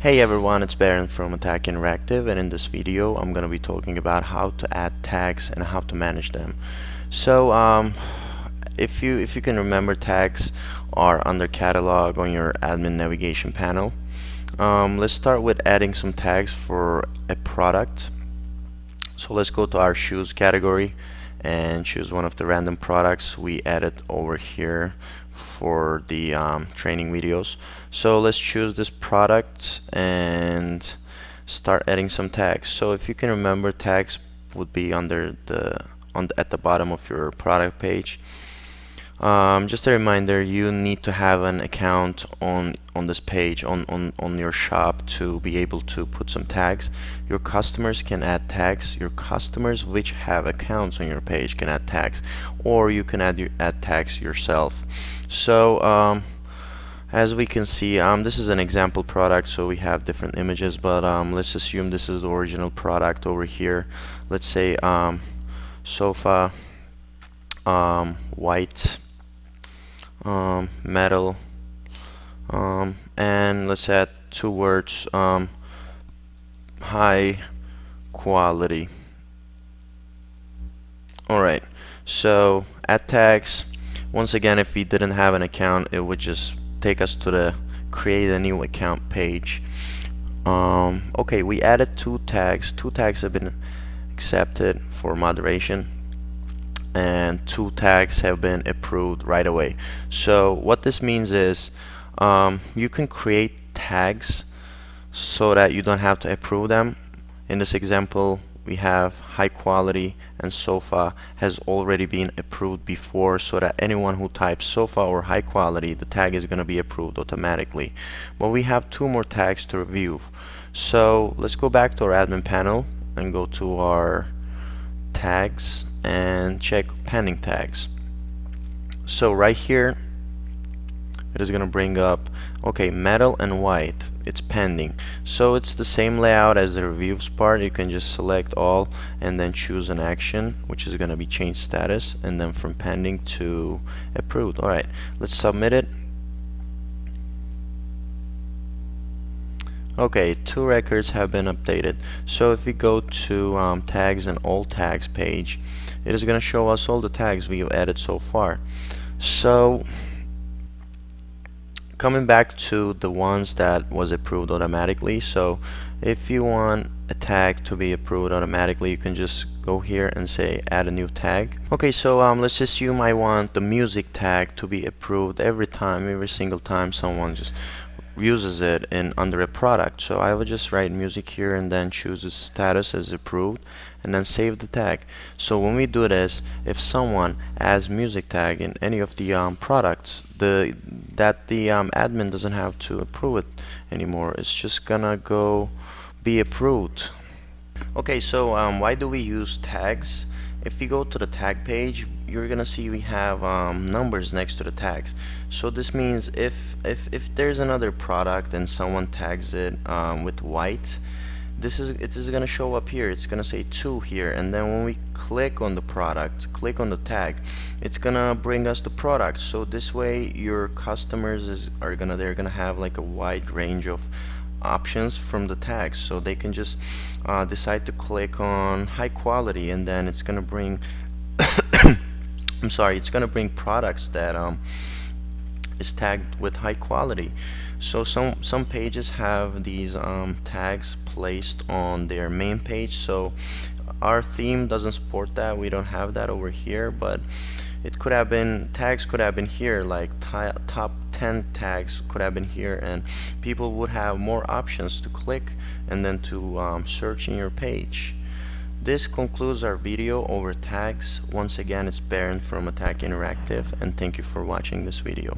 Hey everyone, it's Baron from ATAK Interactive and in this video I'm going to be talking about how to add tags and how to manage them. So um, if you if you can remember tags are under catalog on your admin navigation panel. Um, let's start with adding some tags for a product. So let's go to our shoes category and choose one of the random products we added over here for the um, training videos. So let's choose this product and start adding some tags. So if you can remember tags would be under the on the, at the bottom of your product page um, just a reminder, you need to have an account on on this page on, on, on your shop to be able to put some tags. Your customers can add tags. Your customers which have accounts on your page can add tags, or you can add add tags yourself. So um, as we can see, um, this is an example product, so we have different images. But um, let's assume this is the original product over here. Let's say um, sofa um, white um, metal. Um, and let's add two words um, high quality. Alright so add tags. Once again if we didn't have an account it would just take us to the create a new account page. Um, okay we added two tags. Two tags have been accepted for moderation and two tags have been approved right away. So what this means is um, you can create tags so that you don't have to approve them. In this example we have high quality and sofa has already been approved before so that anyone who types sofa or high quality the tag is going to be approved automatically. But we have two more tags to review. So let's go back to our admin panel and go to our tags and check pending tags. So right here it is gonna bring up okay metal and white it's pending. So it's the same layout as the reviews part. You can just select all and then choose an action which is gonna be change status and then from pending to approved. Alright let's submit it Okay, two records have been updated. So if we go to um, tags and all tags page, it is going to show us all the tags we have added so far. So coming back to the ones that was approved automatically. So if you want a tag to be approved automatically, you can just go here and say add a new tag. Okay, so um, let's assume I want the music tag to be approved every time, every single time someone just uses it in under a product. So I will just write music here and then choose the status as approved and then save the tag. So when we do this if someone adds music tag in any of the um, products the that the um, admin doesn't have to approve it anymore. It's just gonna go be approved. Okay so um, why do we use tags? If you go to the tag page you're gonna see we have um, numbers next to the tags. So this means if if if there's another product and someone tags it um, with white this is it is gonna show up here. It's gonna say 2 here. And then when we click on the product click on the tag it's gonna bring us the product. So this way your customers is are gonna they're gonna have like a wide range of options from the tags. So they can just uh, decide to click on high quality and then it's gonna bring I'm sorry it's gonna bring products that um, is tagged with high quality. So some some pages have these um, tags placed on their main page. So our theme doesn't support that. We don't have that over here but it could have been tags could have been here like top 10 tags could have been here and people would have more options to click and then to um, search in your page this concludes our video over tags. Once again it's Baron from ATAK Interactive and thank you for watching this video